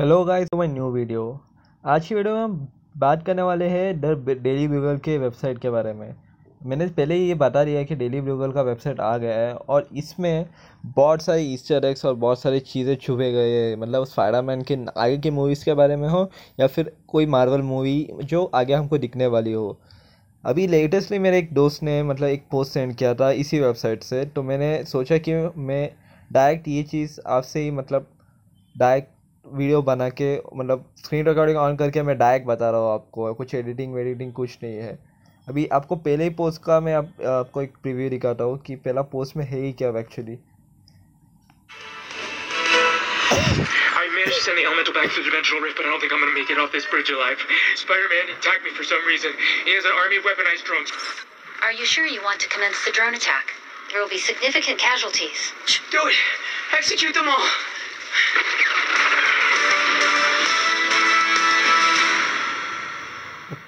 Hello guys my new video आज की video में हम बात करने वाले हैं द डेली ब्लूगल के वेबसाइट के बारे में। मैंने पहले ही ये बता दिया है कि डेली ब्लूगल का वेबसाइट आ गया है और इसमें बहुत सारे ईस्टर एग्स और बहुत सारी चीज़ें छुपे गए हैं। मतलब स्पाइडरमैन के आगे की मूवीज़ के बारे में हो या फिर कोई मार्वल मूवी जो आगे हमको दिखने वाली हो। अभी लेटेस्टली मेरे एक दोस्त ने मतलब एक पोस्ट सेंड किया था इसी वेबसाइट से। तो मैंने सोचा कि मैं डायरेक्ट ये चीज़ आपसे ही मतलब डायरेक्ट वीडियो बना के मतलब स्क्रीन रिकॉर्डिंग ऑन करके मैं डायरेक्ट बता रहा हूँ आपको कुछ एडिटिंग वेडिटिंग कुछ नहीं है अभी आपको पहले ही पोस्ट का मैं आप, आपको एक प्रीव्यू दिखाता हूँ कि पहला पोस्ट में है ही क्या actually I managed to send the elemental back through the dimensional rift, but I don't think I'm gonna make it off this bridge alive. Spider-Man attacked me for some reason. He has an army of weaponized drones. Are you sure you want to commence the drone attack? There will be significant casualties. Do it! Execute them all!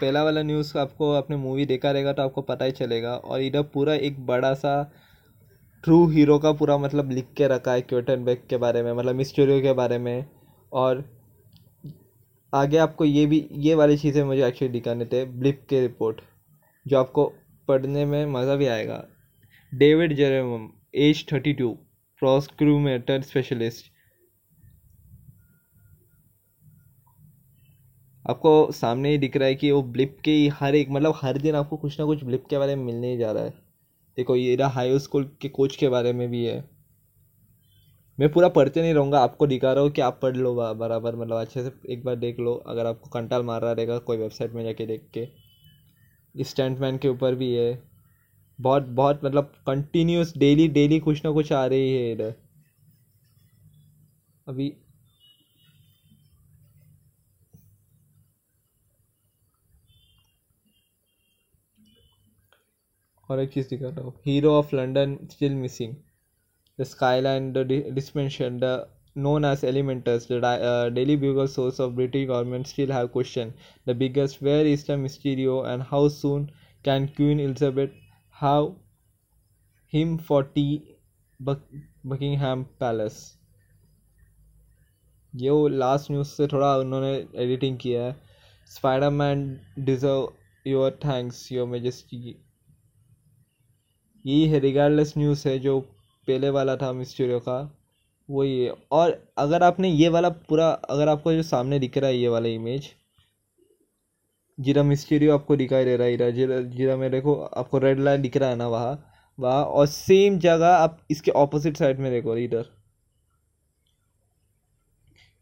पहला वाला news आपको आपने movie देखा रहेगा तो आपको पता ही चलेगा। और इधर पूरा एक बड़ा सा ट्रू हीरो का पूरा मतलब लिख के रखा है क्योटन बैग के बारे में मतलब मिस्टोरियो के बारे में। और आगे आपको ये भी, ये वाली चीज़ें मुझे एक्चुअली दिखाने थे ब्लिप के रिपोर्ट जो आपको पढ़ने में मज़ा भी आएगा। David Jerome as thirty two प्रोस्क्रूमेटर स्पेशलिस्ट आपको सामने ही दिख रहा है कि वो ब्लिप के हर एक मतलब हर दिन आपको कुछ ना कुछ ब्लिप के बारे में मिलने ही जा रहा है। देखो, ये रहा हाई स्कूल के कोच के बारे में भी है। मैं पूरा पढ़ते नहीं रहूँगा, आपको दिखा रहा हूँ कि आप पढ़ लो बराबर मतलब अच्छे से एक बार देख लो, अगर आपको कंटाल मार रहा रहेगा कोई वेबसाइट में जाके देख के। स्टैंडमैन के ऊपर भी है। बहुत बहुत मतलब कंटिन्यूस डेली डेली कुछ ना कुछ आ रही है इधर। अभी और एक चीज़ दिखा रहा हूँ hero of London still missing the sky line the dispension the known as elementers Daily Bugle source of British government still have question the biggest where is the Mysterio and how soon can Queen Elizabeth how him for tea Buckingham Palace ये वो last news से थोड़ा उन्होंने editing किया है। Spider Man deserve your thanks your majesty यही है regardless news है, जो पहले वाला था मिस्टीरियो का, वही है। और अगर आपने ये वाला पूरा, अगर आपको जो सामने दिख रहा है ये वाला इमेज जीरा मिस्टीरियो आपको दिखाई दे रहा है जीरा जीरा में देखो, आपको रेड लाइन दिख रहा है ना वहाँ वहाँ, और सेम जगह आप इसके ऑपोजिट साइड में देखो, इधर।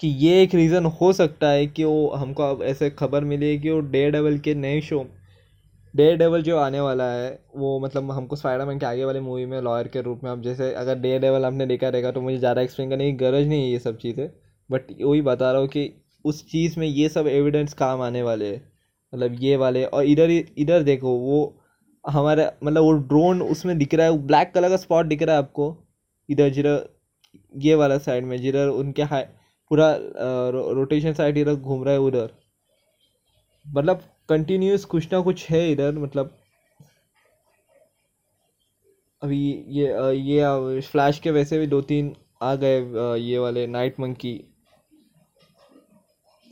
कि ये एक रीज़न हो सकता है कि वो हमको अब ऐसे खबर मिली है कि वो डे डबल के नए शो डे डेवल जो आने वाला है, वो मतलब हमको स्पाइडरमैन के आगे वाली मूवी में लॉयर के रूप में अब जैसे अगर डे डेवल आपने देखा रहेगा तो मुझे ज़्यादा एक्सप्लेन करने की गरज नहीं है ये सब चीज़ें। बट वही बता रहा हूँ कि उस चीज़ में ये सब एविडेंस काम आने वाले हैं। मतलब ये वाले और इधर इधर देखो, वो हमारा मतलब वो ड्रोन उसमें दिख रहा है ब्लैक कलर का स्पॉट दिख रहा है आपको। इधर जिधर, ये वाला साइड में, जिधर उनके हाई पूरा रोटेशन साइड इधर घूम रहा है उधर। मतलब कंटिन्यूस कुछ ना कुछ है इधर मतलब अभी ये ये फ्लैश के वैसे भी दो तीन आ गए ये वाले night monkey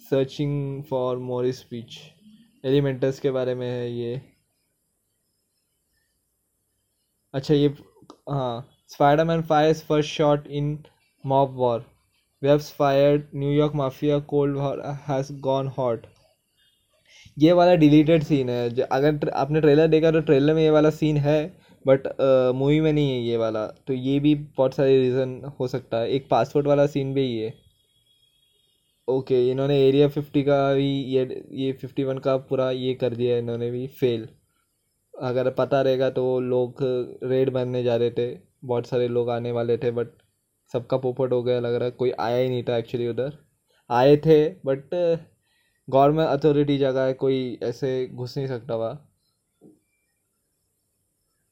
searching for more speech elementers के बारे में है ये। अच्छा ये हाँ Spiderman fires first shot in mob war webs fired New York mafia cold war has gone hot ये वाला डिलीटेड सीन है। अगर आपने ट्रेलर देखा तो ट्रेलर में ये वाला सीन है बट मूवी में नहीं है ये वाला। तो ये भी बहुत सारे रीज़न हो सकता है। एक पासपोर्ट वाला सीन भी ये। ओके okay, इन्होंने एरिया फिफ्टी का भी ये ये फिफ्टी वन का पूरा ये कर दिया है इन्होंने भी फेल अगर पता रहेगा तो लोग रेड बनने जा रहे थे। बहुत सारे लोग आने वाले थे बट सबका पोपट हो गया लग रहा कोई आया ही नहीं था एक्चुअली उधर। आए थे बट गवर्नमेंट अथॉरिटी जगह है, कोई ऐसे घुस नहीं सकता वहाँ।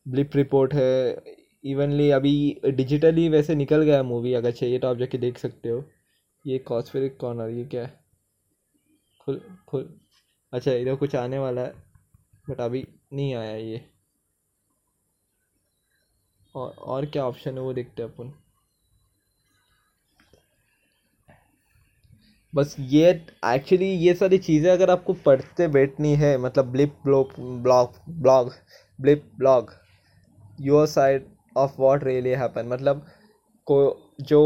ब्लिप रिपोर्ट है इवनली अभी डिजिटली वैसे निकल गया मूवी अगर चाहिए तो आप जाके देख सकते हो। ये कॉस्फेरिक कॉर्नर ये क्या है? खुल खुल। अच्छा इधर कुछ आने वाला है बट अभी नहीं आया ये। और और क्या ऑप्शन है वो देखते हैं अपन। बस ये एक्चुअली ये सारी चीज़ें अगर आपको पढ़ते बैठनी है मतलब blip blog blog blog blip blog your side of what really happen मतलब को, जो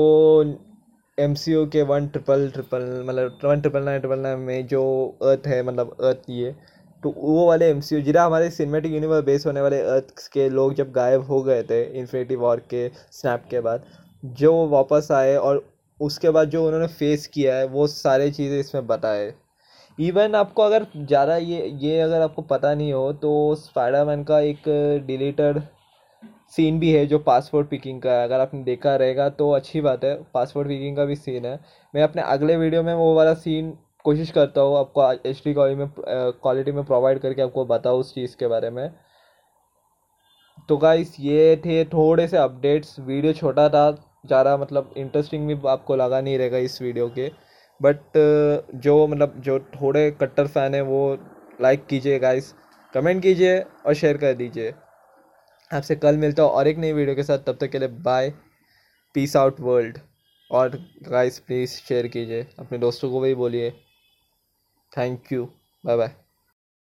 एम सी ओ के वन ट्रिपल ट्रिपल मतलब one triple nine triple nine में जो अर्थ है मतलब अर्थ ये तो वो वाले एम सी ओ जिरा हमारे सिनेमेटिक यूनिवर्स बेस होने वाले अर्थ के लोग जब गायब हो गए थे इन्फिनिटी वॉर के स्नैप के बाद, जो वापस आए और उसके बाद जो उन्होंने फेस किया है, वो सारी चीज़ें इसमें बताए। इवन आपको अगर ज़्यादा ये ये अगर आपको पता नहीं हो तो स्पाइडरमैन का एक डिलीटेड सीन भी है जो पासपोर्ट पिकिंग का है। अगर आपने देखा रहेगा तो अच्छी बात है पासपोर्ट पिकिंग का भी सीन है। मैं अपने अगले वीडियो में वो वाला सीन कोशिश करता हूँ आपको एच डी क्वालिटी में क्वालिटी में प्रोवाइड करके आपको बताऊँ उस चीज़ के बारे में। तो गाइस ये थे थोड़े से अपडेट्स वीडियो छोटा था ज़्यादा मतलब इंटरेस्टिंग भी आपको लगा नहीं रहेगा इस वीडियो के। बट जो मतलब जो थोड़े कट्टर फ़ैन है वो लाइक कीजिए गाइस कमेंट कीजिए और शेयर कर दीजिए। आपसे कल मिलता हूँ और एक नई वीडियो के साथ, तब तक के लिए बाय पीस आउट वर्ल्ड और गाइस प्लीज़ शेयर कीजिए, अपने दोस्तों को भी बोलिए। Thank you bye bye